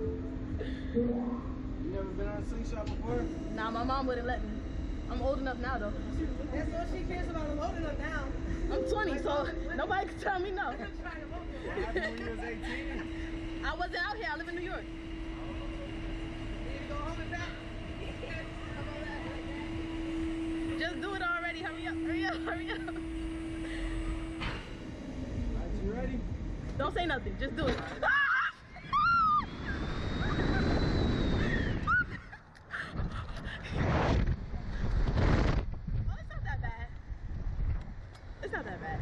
You never been on a slingshot before? Nah, my mom wouldn't let me. I'm old enough now though. That's all she cares about. I'm old enough now. I'm 20, so nobody can tell me no. What happened when you was 18? I wasn't out here. I live in New York. Need to go home and back. Just do it already. Hurry up. Hurry up. Hurry up. Alright, you ready? Don't say nothing. Just do it. Oh, it's not that bad. It's not that bad.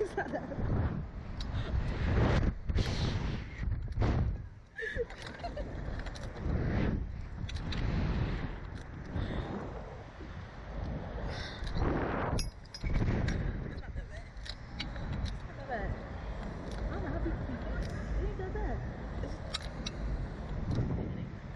it's that bad. It's not that bad. It's not that bad. I don't know how people can do it. It ain't that bad. It's- it ain't that bad.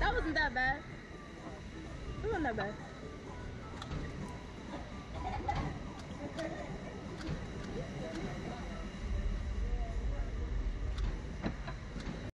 That wasn't that bad. It wasn't that bad.